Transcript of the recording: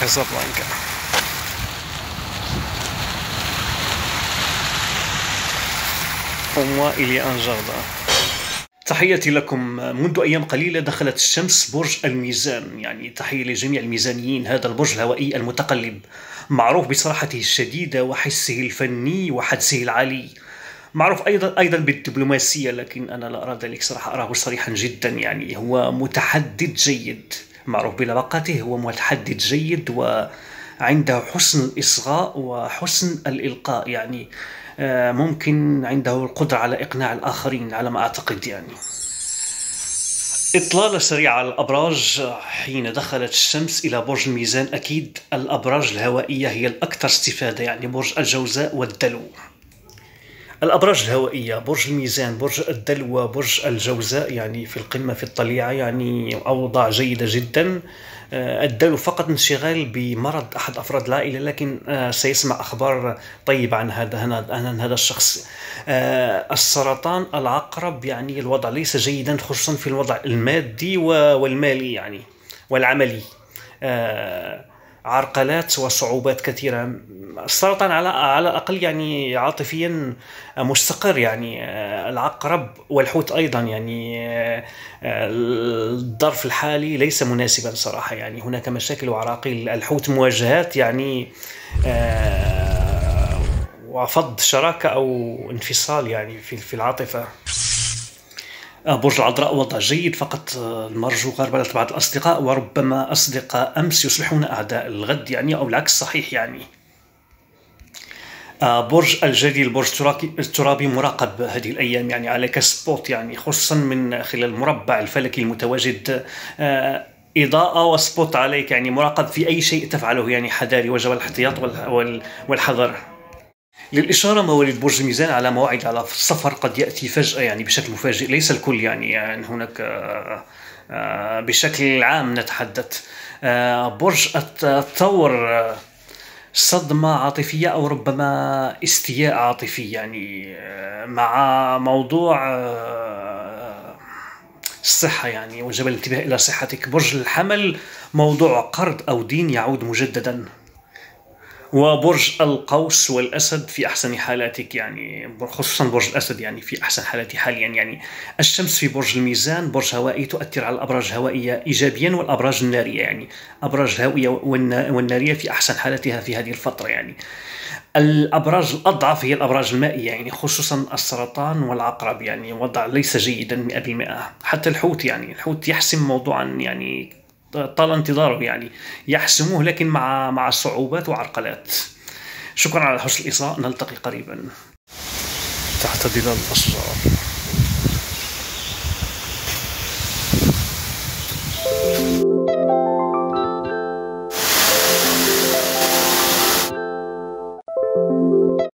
كازابلانكا وموا إلي أن تحياتي لكم. منذ أيام قليلة دخلت الشمس برج الميزان. يعني تحية لجميع الميزانيين. هذا البرج الهوائي المتقلب. معروف بصراحته الشديدة وحسه الفني وحدسه العالي. معروف أيضا أيضا بالدبلوماسية لكن أنا لا أرى ذلك صراحة. أراه صريحا جدا. يعني هو متحدد جيد. معروف بلبقته هو متحدد جيد وعنده حسن الإصغاء وحسن الإلقاء. يعني آه، ممكن عنده القدرة على إقناع الآخرين على ما أعتقد يعني. إطلالة سريعة على الأبراج حين دخلت الشمس إلى برج الميزان أكيد الأبراج الهوائية هي الأكثر استفادة يعني برج الجوزاء والدلو. الأبراج الهوائية برج الميزان برج الدلو وبرج الجوزاء يعني في القمة في الطليعة يعني أوضاع جيدة جدا. آه، الدلو فقط انشغال بمرض أحد أفراد العائلة لكن آه، سيسمع أخبار طيبة عن هذا عن هذا الشخص. آه، السرطان العقرب يعني الوضع ليس جيدا خصوصا في الوضع المادي والمالي يعني والعملي. عرقلات وصعوبات كثيرة. السرطان على على الأقل يعني عاطفيا مستقر يعني آه، العقرب والحوت أيضا يعني آه، الظرف الحالي ليس مناسبا صراحة يعني. هناك مشاكل وعراقيل. الحوت مواجهات يعني آه، وفض شراكة أو انفصال يعني في في العاطفة. برج العذراء وضع جيد فقط المرجو غربلة بعض الأصدقاء وربما أصدقاء أمس يصبحون أعداء الغد يعني أو العكس صحيح يعني. برج الجدي البرج الترابي مراقب هذه الأيام يعني على ك spot يعني خصوصا من خلال المربع الفلكي المتواجد. إضاءة و spot عليك يعني مراقب في أي شيء تفعله يعني حذاري وجب الاحتياط والحذر. للإشارة مواليد برج الميزان على موعد على السفر قد يأتي فجأة يعني بشكل مفاجئ. ليس الكل يعني, يعني هناك آه، آه، بشكل عام نتحدث. آه، برج الثور صدمة عاطفية أو ربما استياء عاطفي يعني مع موضوع الصحة يعني وجب الانتباه إلى صحتك. برج الحمل موضوع قرض أو دين يعود مجددا. وبرج القوس والأسد في أحسن حالاتك يعني خصوصا برج الأسد يعني في أحسن حالاته حاليا. يعني الشمس في برج الميزان برج هوائي تؤثر على الأبراج الهوائية ايجابيا والأبراج النارية يعني. ابراج الهوائية والنارية في أحسن حالاتها في هذه الفترة يعني. الأبراج الأضعف هي الأبراج المائية يعني خصوصا السرطان والعقرب يعني وضع ليس جيدا 100% حتى الحوت يعني الحوت يحسم موضوعا يعني طال انتظاره يعني. يحسموه لكن مع مع صعوبات وعرقلات. شكرا على حسن الإصغاء نلتقي قريبا. تحت ظلال الأشجار.